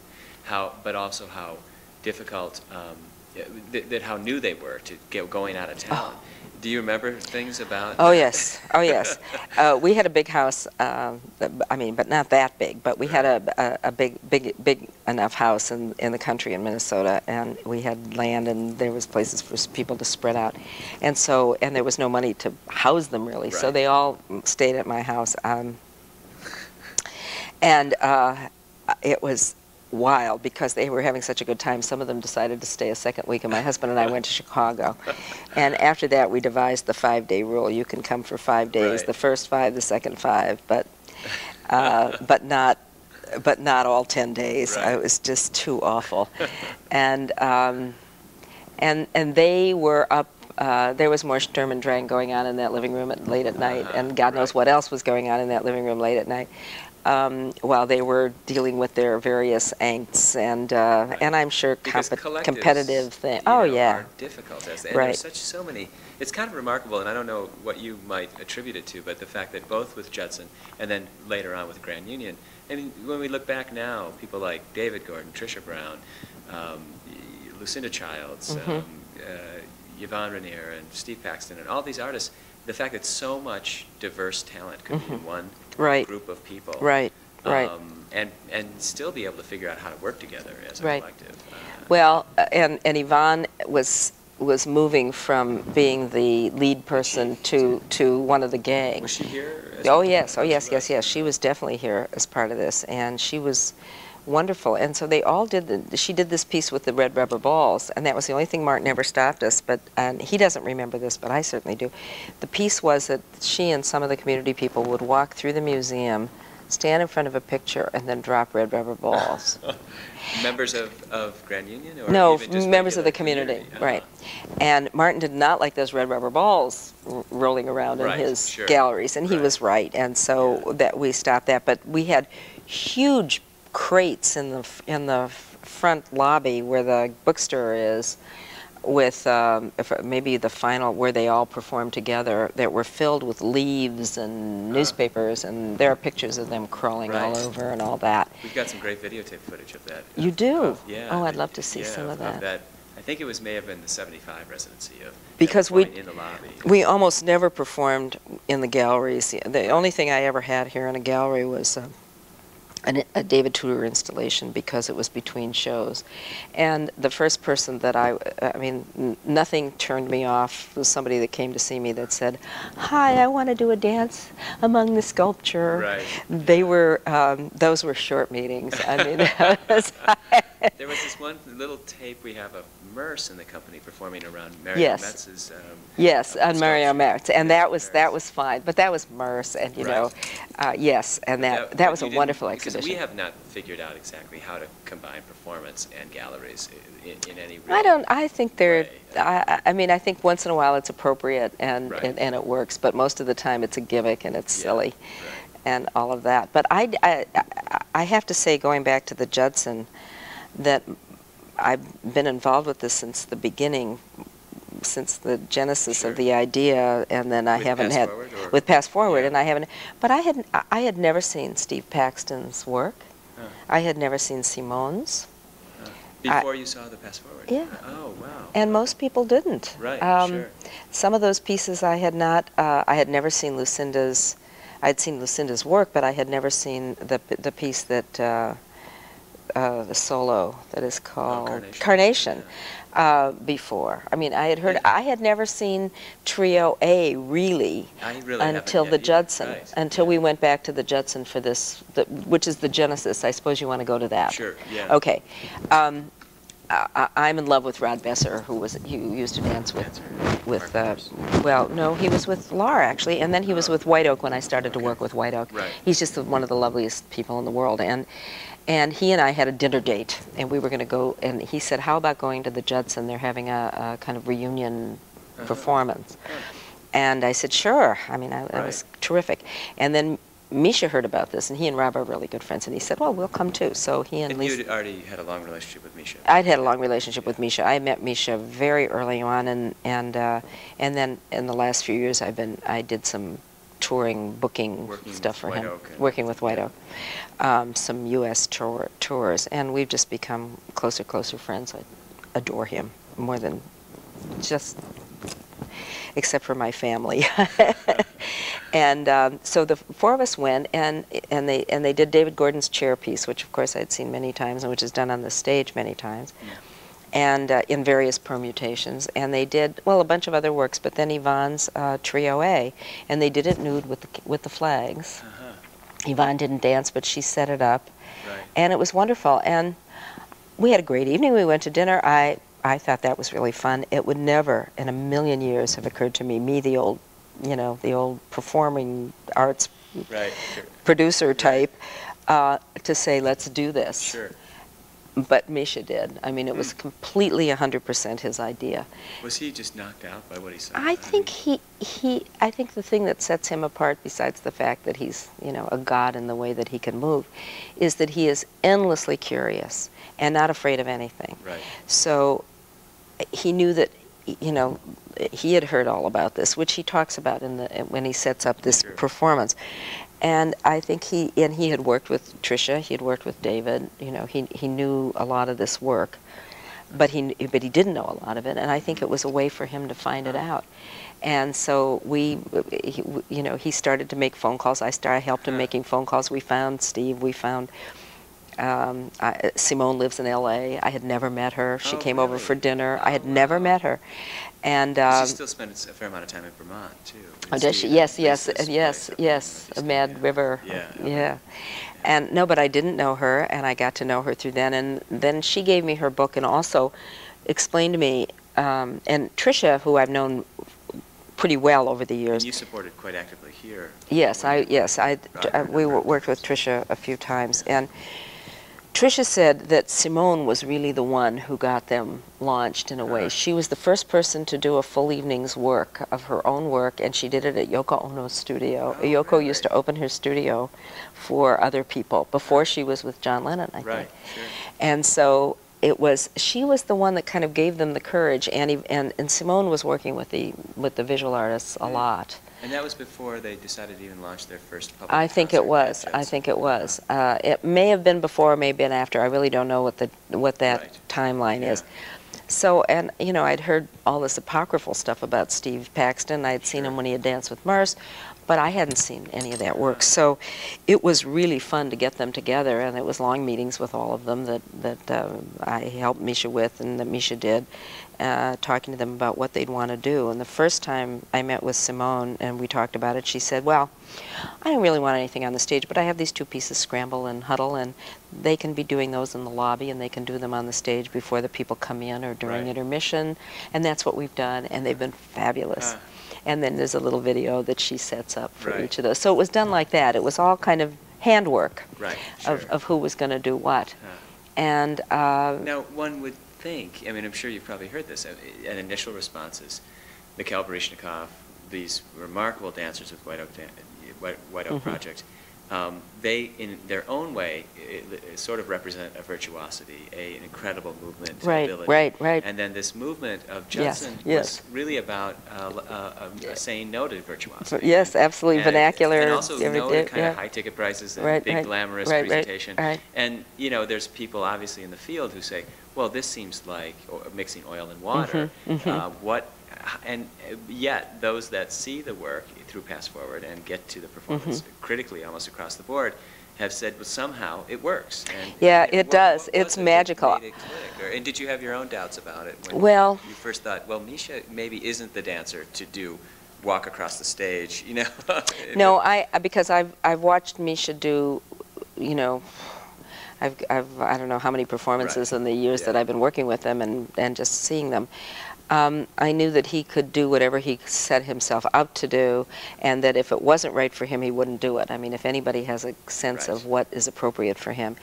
how, but also how difficult, um, yeah, th- that how new they were to get going out of town. Do you remember things about? Oh yes, oh yes. Uh, we had a big house. Uh, I mean, but not that big. But we had a, a, a big, big, big enough house in, in the country in Minnesota, and we had land, and there was places for people to spread out, and so and there was no money to house them really. So they all stayed at my house, um, and uh, it was wild because they were having such a good time. Some of them decided to stay a second week, and my husband and I went to Chicago. And after that, we devised the five-day rule. You can come for five days, Right. the first five, the second five, but uh, but not but not all ten days. Right. It was just too awful. and um, and and they were up. Uh, there was more Sturm and Drang going on in that living room at, late at night, Uh-huh, and God knows right. what else was going on in that living room late at night. Um, while they were dealing with their various angsts and uh, Right. and I'm sure collectives, competitive thing. you Oh know, yeah, are difficult. As, and Right. there's such so many. It's kind of remarkable, and I don't know what you might attribute it to, but the fact that both with Judson and then later on with Grand Union. I mean, when we look back now, people like David Gordon, Trisha Brown, um, Lucinda Childs, Mhm. um, uh, Yvonne Rainer, and Steve Paxton, and all these artists. The fact that so much diverse talent could be in Mhm. one right, group of people. right, right. Um, and, and still be able to figure out how to work together as a Right. collective. Uh, Well, uh, and, and Yvonne was was moving from being the lead person to to one of the gang. Was she here? Oh yes, oh yes, yes, yes. She was definitely here as part of this, and she was wonderful. And so they all did. The, she did this piece with the red rubber balls, and that was the only thing Martin ever stopped us. But and he doesn't remember this, but I certainly do. The piece was that she and some of the community people would walk through the museum, stand in front of a picture, and then drop red rubber balls. Members of, of Grand Union or No, members of the community, Uh-huh. right. And Martin did not like those red rubber balls r- rolling around in his sure. galleries, and he was right. And so Yeah. that we stopped that. But we had huge crates in the in the front lobby where the bookstore is. with um, if, maybe the final where they all performed together that were filled with leaves and Uh. newspapers, and there are pictures of them crawling all over and all that. We've got some great videotape footage of that. You do? Of- Yeah. Oh, I'd love to see yeah, some of that. that. I think it was, may have been the 75 residency of. Because we- In the lobby. We almost never performed in the galleries. The only thing I ever had here in a gallery was uh, an, a David Tudor installation because it was between shows. And the first person that I, I mean, n- nothing turned me off was somebody that came to see me that said, Hi, I want to do a dance among the sculpture. Right. They were, um, those were short meetings. I mean, There was this one little tape we have of Merce in the company performing around Mario Yes. Merz's. um, Yes, uh, on Mario. Merz, and that was, that was fine, but that was Merce, and you know, uh, yes, and that, but that was a wonderful Because we have not figured out exactly how to combine performance and galleries in, in any. I don't, I think they're. I, I mean, I think once in a while it's appropriate and, Right. and and it works, but most of the time it's a gimmick and it's Yeah, silly right. and all of that. But I, I, I- I have to say, going back to the Judson, that I've been involved with this since the beginning, since the genesis Sure. of the idea, and then I With haven't Pass had, with PASTForward, Yeah. and I haven't, but I had, I had never seen Steve Paxton's work. Huh. I had never seen Simone's, Huh. Before you saw the PASTForward? Yeah. Oh, wow. and most people didn't. Right, Um, sure. Some of those pieces I had not, uh, I had never seen Lucinda's, I'd seen Lucinda's work, but I had never seen the, the piece that, uh, uh, the solo that is called Oh, Carnation. Carnation, uh, before. I mean, I had heard. I had never seen Trio A really really until the. Judson, Right, until yeah. we went back to the Judson for this, the, which is the Genesis. I suppose you want to go to that. Sure, yeah. Okay. Um, I, I'm in love with Rob Besserer, who was who used to dance with with uh, well, no, he was with Laura actually, and then he was Oh. with White Oak when I started to work with White Oak. Right. He's just one of the loveliest people in the world, and and he and I had a dinner date, and we were going to go, and he said, "How about going to the Judson? They're having a, a kind of reunion Uh-huh. performance." And I said, "Sure." I mean, I, that was terrific. And then Misha heard about this, and he and Rob are really good friends, and he said, "Well, we'll come too." So he and, And Lisa. you already had a long relationship with Misha. I'd had a long relationship with Misha. I met Misha very early on, and and uh, and then in the last few years, I've been I did some touring, booking Working stuff for White him, Oak working with White. Oak, um, some U.S. tour, tours, and we've just become closer, closer friends. I adore him more than just, except for my family. and um, so the four of us went, and and they and they did David Gordon's chair piece, which of course I'd seen many times, and which is done on the stage many times, and uh, in various permutations. And they did well a bunch of other works, but then Yvonne's uh, Trio A, and they did it nude with the with the flags. Uh-huh. Yvonne didn't dance, but she set it up, Right. and it was wonderful. And we had a great evening. We went to dinner. I I thought that was really fun. It would never in a million years have occurred to me, me the old, you know, the old performing arts Right. Producer type, uh, to say let's do this. Sure. But Misha did. I mean, it was Mm. completely 100% his idea. Was he just knocked out by what he saw? I think he, he, I think the thing that sets him apart, besides the fact that he's, you know, a god in the way that he can move, is that he is endlessly curious and not afraid of anything. Right. So he knew that, you know, he had heard all about this, which he talks about in the when he sets up this Sure. performance. And I think he and he had worked with Trisha, he had worked with David. You know, he he knew a lot of this work, but he but he didn't know a lot of it. And I think it was a way for him to find it out. And so we, he, you know, he started to make phone calls. I started, I helped him making phone calls. We found Steve. We found um, I, Simone lives in L.A. I had never met her. She Oh, came over for dinner. I had Oh, never met her, and um, he still spent a fair amount of time in Vermont too. Oh, does she? Yes, yes, uh, yes, place up in yes. Mad River. Yeah. yeah. And no, but I didn't know her, and I got to know her through then. And then she gave me her book, and also explained to me. Um, and Trisha, who I've known pretty well over the And years, you supported quite actively here. Yes, I yes I Robert uh, we and wo- Robert. worked with Trisha a few times, and Trisha said that Simone was really the one who got them launched in a way. She was the first person to do a full evening's work of her own work, and she did it at Yoko Ono's studio. Oh, Yoko used to open her studio for other people before she was with John Lennon, I think. Right. Sure. And so it was she was the one that kind of gave them the courage, and and and Simone was working with the with the visual artists a Right. lot. And that was before they decided to even launch their first public I think it was. I think it was. Uh, it may have been before, may have been after. I really don't know what the what that Right. timeline is. So, and you know, I'd heard all this apocryphal stuff about Steve Paxton. I'd seen him when he had danced with Merce, but I hadn't seen any of that work. So, it was really fun to get them together, and it was long meetings with all of them that that uh, I helped Misha with, and that Misha did, uh, talking to them about what they'd want to do. And the first time I met with Simone and we talked about it, she said, "Well, I don't really want anything on the stage, but I have these two pieces, Scramble and Huddle, and they can be doing those in the lobby, and they can do them on the stage before the people come in or during Right. intermission, and that's what we've done, and they've been fabulous." Ah. And then there's a little video that she sets up for Right. each of those. So it was done like that. It was all kind of handwork Right, sure. of, of who was going to do what. Ah. And uh, Now, one would think, I mean, I'm sure you've probably heard this, uh, at initial responses, Mikhail Baryshnikov, these remarkable dancers with White Oak, Dan- White, White Oak Mhm. Project, um, they, in their own way, i- i- sort of represent a virtuosity, a, an incredible movement Right, ability. right, right. And then this movement of Yes, Judson yes. was really about uh, uh, a, a saying no to virtuosity. yes, absolutely And- vernacular. And also every no to kind yeah. of high ticket prices and Right, big right, glamorous right, right, presentation. right. And, you know, there's people obviously in the field who say, well, this seems like mixing oil and water. Mhm, mhm. Uh, what, and yet, those that see the work through PASTForward and get to the performance Mhm. critically almost across the board have said, well, somehow it works. And, Yeah, it what- does. what It's it magical. it? Or- And did you have your own doubts about it? when Well- You first thought, well, Misha maybe isn't the dancer to do walk across the stage, you know? No, I I- because I've I've watched Misha do, you know, I've I've I don't know how many performances Right. in the years that I've been working with them and and just seeing them. Um, I knew that he could do whatever he set himself up to do, and that if it wasn't right for him, he wouldn't do it. I mean, if anybody has a sense Right. of what is appropriate for him.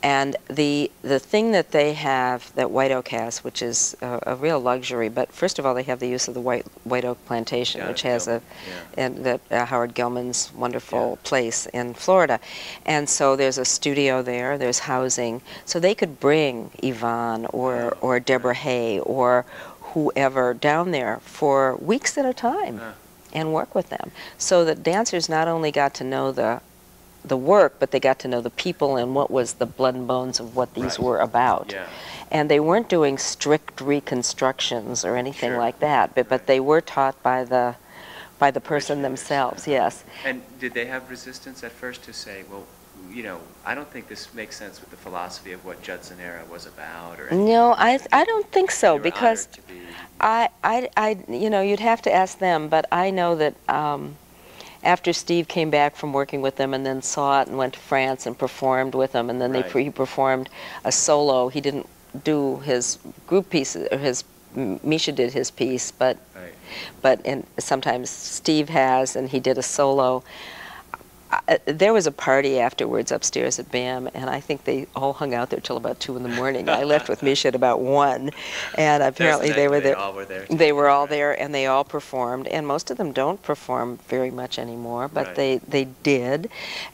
And the the thing that they have that White Oak has, which is a, a real luxury, but first of all, they have the use of the White White Oak Plantation, Yeah, which has a yeah. and that uh, Howard Gilman's wonderful Yeah. place in Florida. And so there's a studio there, there's housing. So they could bring Yvonne or, or Deborah. Hay or whoever down there for weeks at a time Ah. and work with them. So the dancers not only got to know the the work, but they got to know the people and what was the blood and bones of what these Right. were about Yeah. and they weren't doing strict reconstructions or anything Sure. like that but but they were taught by the by the person themselves yes And did they have resistance at first to say, well, you know, I don't think this makes sense with the philosophy of what Judson era was about, or anything no i i don't think so because be- I, I i you know you'd have to ask them but i know that um after Steve came back from working with them and then saw it and went to France and performed with them and then they Right. pre- he performed a solo he didn't do his group pieces or his Misha did his piece but Right. but and sometimes Steve has, and he did a solo. I, there was a party afterwards upstairs at BAM, and I think they all hung out there till about two in the morning. I left with Misha at about one, and apparently the they were there. They all were there. They were all right. there, and they all performed. And most of them don't perform very much anymore, but Right. they they did,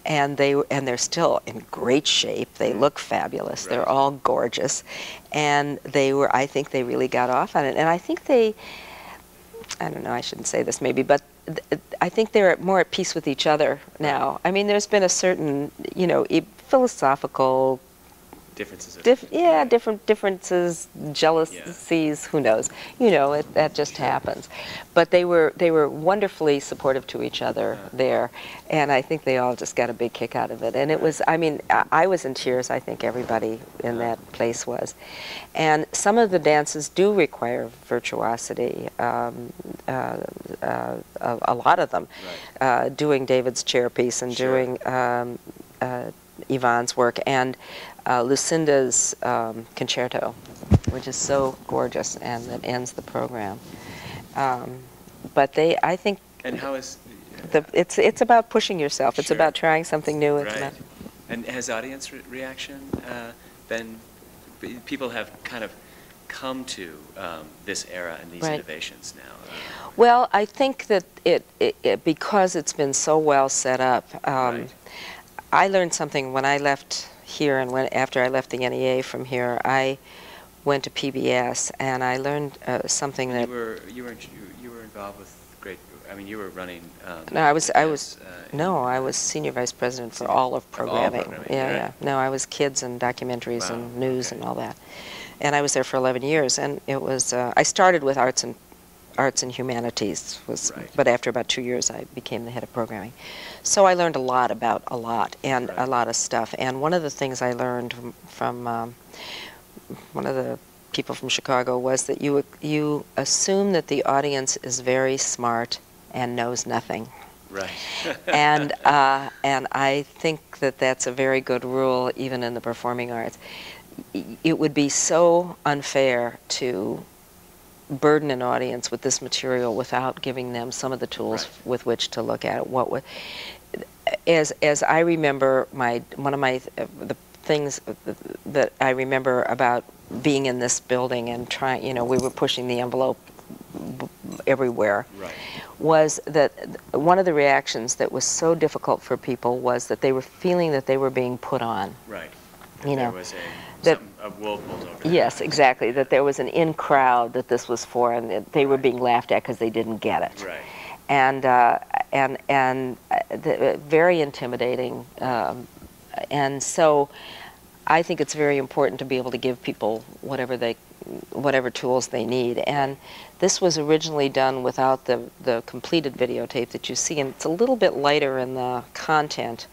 and they and they're still in great shape. They Mm. look fabulous. They're all gorgeous, and they were. I think they really got off on it, and I think they. I don't know, I shouldn't say this maybe, but I think they're more at peace with each other now. I mean, there's been a certain, you know, philosophical, Differences. opinion, yeah, different differences, jealousies, who knows? You know, it, that just happens. But they were they were wonderfully supportive to each other Yeah. there, and I think they all just got a big kick out of it. And it was, I mean, I, I was in tears. I think everybody in Yeah. that place was. And some of the dances do require virtuosity. Um, uh, uh, a, a lot of them, Right. uh, doing David's chair piece and Sure. doing um, uh, Yvonne's work and uh, Lucinda's um, concerto, which is so gorgeous and that ends the program. Um, but they, I think, And how is? the, it's it's about pushing yourself. It's about trying something new. It's Right. about, And has audience re- reaction uh, been? People have kind of come to um, this era and these Right. innovations now. Well, I think that it, it, it because it's been so well set up. Um, Right. I learned something when I left here and when after I left the NEA from here, I went to PBS and I learned uh, something that You were, you were, in- you were involved with great, I mean, you were running. um, No, I was- I was- uh, no, I was senior vice president for all of of all programming. programming, yeah, right. yeah. No, I was kids and documentaries Wow, and news okay. and all that. And I was there for 11 years, and it was. Uh, I started with arts and arts and humanities, was, Right. but after about two years, I became the head of programming. So I learned a lot about a lot and a lot of stuff. And one of the things I learned from, from um, one of the people from Chicago was that you you assume that the audience is very smart and knows nothing Right. and uh, and I think that that's a very good rule, even in the performing arts. It would be so unfair to burden an audience with this material without giving them some of the tools Right. with which to look at it. What would, as as I remember, my one of my uh, the things that I remember about being in this building and trying, you know, we were pushing the envelope b- everywhere Right. was that one of the reactions that was so difficult for people was that they were feeling that they were being put on. Right. You There know, that- a over. Yes, exactly. That there was an in crowd that this was for, and that they were being laughed at because they didn't get it. Right. And uh, and and uh, the, very intimidating. Um, and so, I think it's very important to be able to give people whatever they, whatever tools they need. And this was originally done without the the completed videotape that you see, and it's a little bit lighter in the content.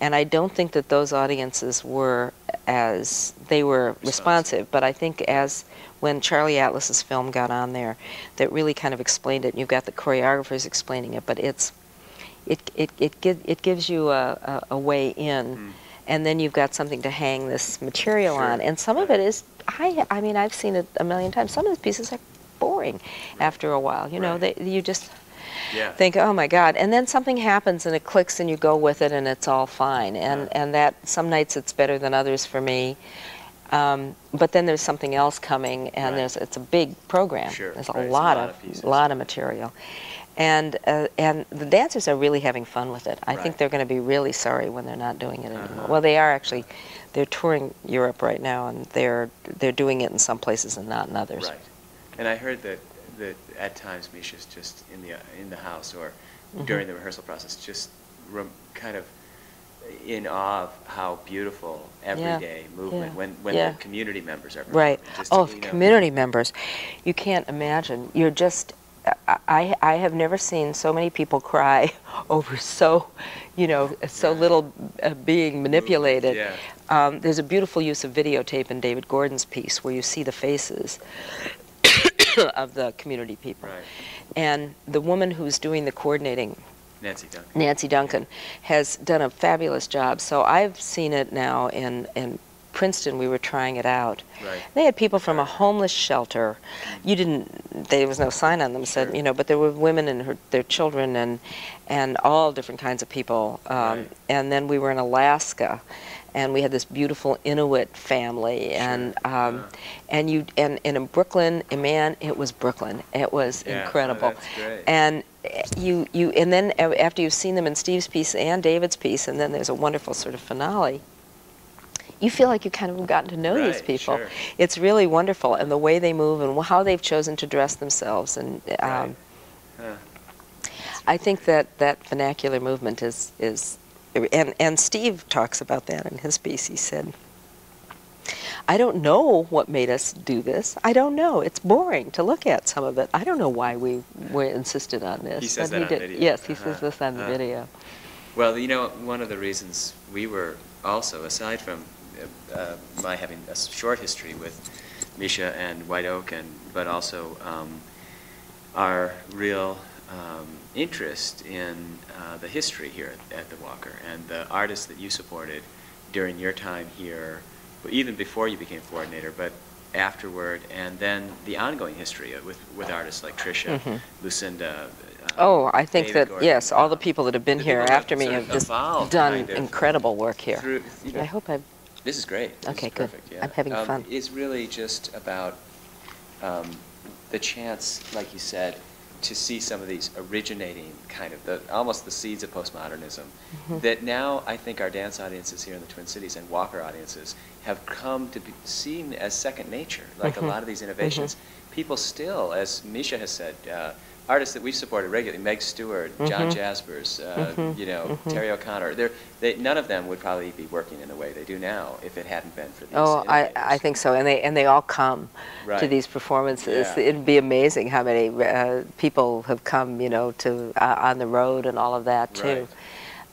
And I don't think that those audiences were as they were Responsive. responsive, but I think as when Charlie Atlas's film got on there, that really kind of explained it. And you've got the choreographers explaining it, but it's it it it, give, it gives you a, a, a way in, Mm. and then you've got something to hang this material on. And some of it is I I mean I've seen it a million times. Some of the pieces are boring after a while. You know, Right. they, you just Yeah. think, oh my God, and then something happens and it clicks and you go with it and it's all fine. And Yeah. and that some nights it's better than others for me. Um, but then there's something else coming, and Right. there's it's a big program. Sure, There's a right, it's a lot, lot of, of lot of material, and uh, and the dancers are really having fun with it. I think they're going to be really sorry when they're not doing it anymore. Uh-huh. Well, they are actually. They're touring Europe right now, and they're they're doing it in some places and not in others. Right. And I heard that, that at times Misha's just in the, in the house or Mhm. during the rehearsal process, just kind of in awe of how beautiful everyday movement, yeah, when, when yeah. the community members are Right. Oh, you know, community members. You can't imagine. You're just. I- I, I have never seen so many people cry over so, you know, so little uh, being manipulated. Yeah. Um, there's a beautiful use of videotape in David Gordon's piece where you see the faces of the community people. Right. And the woman who's doing the coordinating Nancy Duncan. Nancy Duncan has done a fabulous job. So I've seen it now in, in Princeton. We were trying it out. Right. They had people from a homeless shelter. You didn't. There was no sign on them said Sure. you know, but there were women and her, their children and and all different kinds of people. Um, Right. And then we were in Alaska, and we had this beautiful Inuit family, and um, Yeah. and you and, and in Brooklyn, eh, man, it was Brooklyn. It was Yeah. Oh, incredible. great. And eh, you you and then after you've seen them in Steve's piece and David's piece, and then there's a wonderful sort of finale. You feel like you've kind of gotten to know these people. sure. It's really wonderful, and the way they move and how they've chosen to dress themselves. And um, Right. Huh. I think that that vernacular movement is is, and and Steve talks about that in his piece. He said, "I don't know what made us do this. I don't know. It's boring to look at some of it. I don't know why we were insisted on this." He says that on did. video. Yes, he Uh-huh. says this on the Uh-huh. video. Well, you know, one of the reasons we were also, aside from uh, my having a short history with Misha and White Oak, and but also um, our real um, interest in uh, the history here at, at the Walker and the artists that you supported during your time here, even before you became coordinator, but afterward, and then the ongoing history with with artists like Trisha, Mhm. Lucinda. uh, Oh, I think David that Gordon, yes, all the people that have been here after me have just done kind of incredible work here. through- you know, I hope I've This is great. This Okay, is good. perfect, yeah. I'm having Um, fun. It's really just about um, the chance, like you said, to see some of these originating kind of the almost the seeds of postmodernism Mhm. that now I think our dance audiences here in the Twin Cities and Walker audiences have come to be seen as second nature. Like Mhm. a lot of these innovations, people still, as Misha has said, uh, artists that we've supported regularly, Meg Stuart, John Mhm. Jasperse, uh, Mhm. you know, Mhm. Tere O'Connor, they're, none of them would probably be working in the way they do now if it hadn't been for these Oh, I, I think so, and they and they all come to these performances. Yeah. It'd be amazing how many uh, people have come, you know, to uh, on the road and all of that too.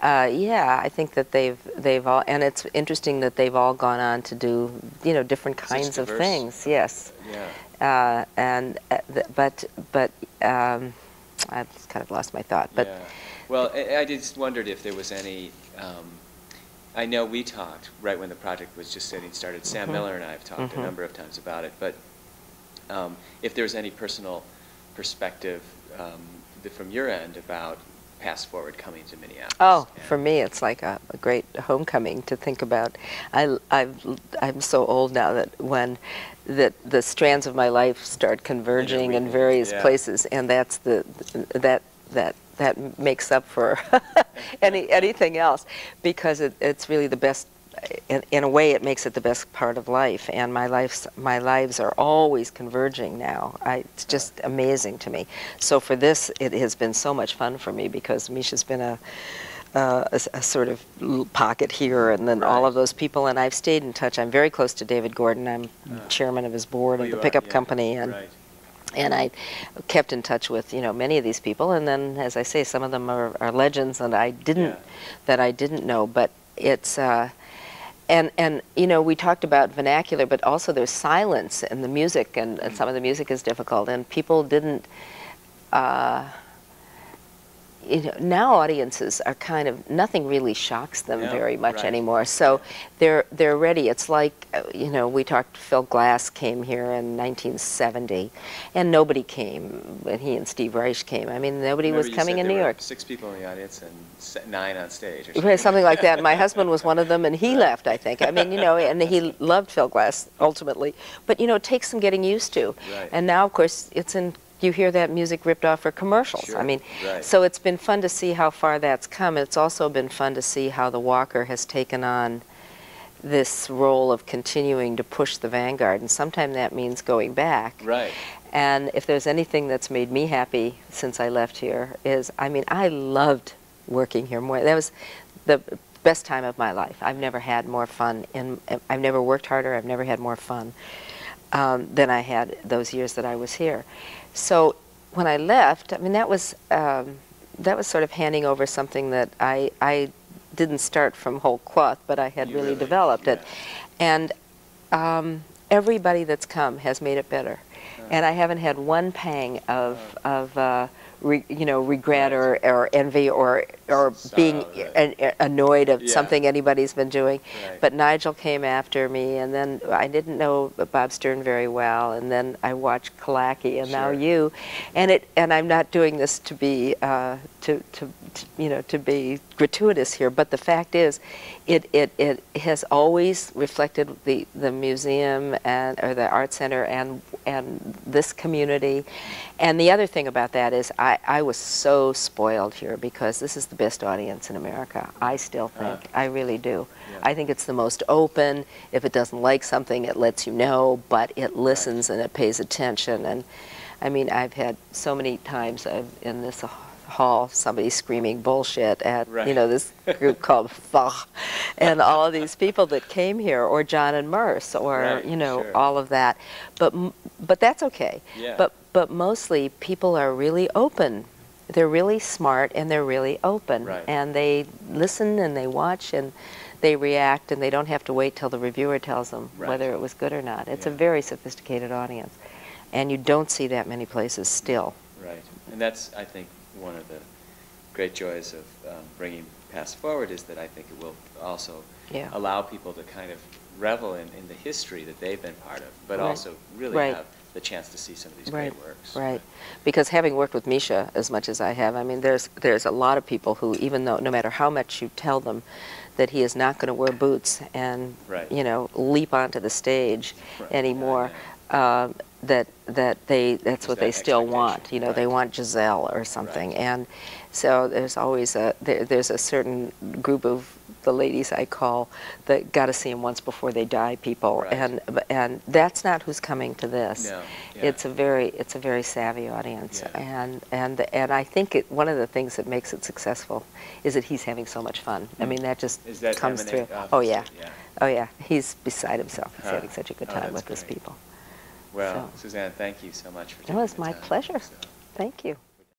Uh, yeah, I think that they've they've all, and it's interesting that they've all gone on to do, you know, different kinds of things. Yes, Yeah. uh, and uh, th- but but um, I've kind of lost my thought. But yeah. Well, I, I just wondered if there was any. Um, I know we talked right when the project was just getting started. Sam Mhm. Miller and I have talked Mhm. a number of times about it, but um, if there's any personal perspective um, from your end about PASTForward coming to Minneapolis. Oh, for me, it's like a, a great homecoming to think about. I, I've, I'm so old now that when that the strands of my life start converging in various yeah. places, and that's the that that that makes up for any anything else, because it, it's really the best. In, in a way, it makes it the best part of life, and my life's my lives are always converging now. I, it's just amazing to me. So for this, it has been so much fun for me because Misha's been a uh, a, a sort of pocket here, and then all of those people, and I've stayed in touch. I'm very close to David Gordon. I'm Ah. chairman of his board of the are, pickup yeah. company, and Right. and I kept in touch with you know many of these people, and then as I say, some of them are, are legends, and I didn't Yeah. that I didn't know, but it's. Uh, and, and you know we talked about vernacular, but also there's silence in the music, and, and some of the music is difficult, and people didn't. Uh, you know, now audiences are kind of nothing really shocks them No, very much right. anymore. So they're they're ready. It's like uh, you know we talked. Phil Glass came here in 1970, and nobody came when he and Steve Reich came. I mean nobody was coming in there New were York. Six people in the audience and nine on stage. Or something, something like that. My husband was one of them, and he left. I think. I mean, you know, and he loved Phil Glass ultimately, but you know, it takes some getting used to. Right. And now, of course, it's in. You hear that music ripped off for commercials. I mean, right. so it's been fun to see how far that's come. It's also been fun to see how the Walker has taken on this role of continuing to push the vanguard, and sometimes that means going back. Right. And if there's anything that's made me happy since I left here is, I mean, I loved working here more. That was the best time of my life. I've never had more fun, and I've never worked harder. I've never had more fun um, than I had those years that I was here. So when I left, I mean, that was um, that was sort of handing over something that I I didn't start from whole cloth, but I had really, really- developed it, and um, everybody that's come has made it better. And I haven't had one pang of, of uh, re, you know, regret or, or envy or, or being right. annoyed of Yeah. something anybody's been doing. Right. But Nigel came after me, and then I didn't know Bob Stern very well, and then I watched Killacky, and now you, and it. And I'm not doing this to be, uh, to, to, to, you know, to be gratuitous here, but the fact is, it, it, it has always reflected the, the museum and or the art center and and this community. And the other thing about that is I, I was so spoiled here because this is the best audience in America. I still think. Ah. I really do. Yeah. I think it's the most open. If it doesn't like something, it lets you know, but it listens and it pays attention. And I mean, I've had so many times I've, in this hall somebody screaming bullshit at you know this group called Thah, and all of these people that came here, or John and Merce, or Right, you know sure. all of that. But but that's okay. Yeah. But but mostly people are really open. They're really smart and they're really open, Right. and they listen and they watch and they react, and they don't have to wait till the reviewer tells them Right. whether it was good or not. It's a very sophisticated audience, and you don't see that many places still. Right, and that's, I think, one of the great joys of um, bringing PASTForward is that I think it will also Yeah. allow people to kind of revel in, in the history that they've been part of, but Right. also really Right. have the chance to see some of these Right, great works. right. Because having worked with Misha as much as I have, I mean, there's there's a lot of people who, even though no matter how much you tell them that he is not going to wear boots and Right. you know leap onto the stage Right, yeah, anymore, um, that that they that's what they still want. You know, they want Giselle or something, and so there's always a there, there's a certain group of the ladies I call that got to see him once before they die people, Right. and and that's not who's coming to this. No, yeah. It's a very it's a very savvy audience, Yeah. and and and I think it, one of the things that makes it successful is that he's having so much fun. I Mm. mean, that just Is that comes through. Oh yeah. Yeah. Oh yeah, he's beside himself. He's Huh. having such a good Oh, time that's with his people. Well, So- Suzanne, thank you so much for It was my time. pleasure. So- Thank you.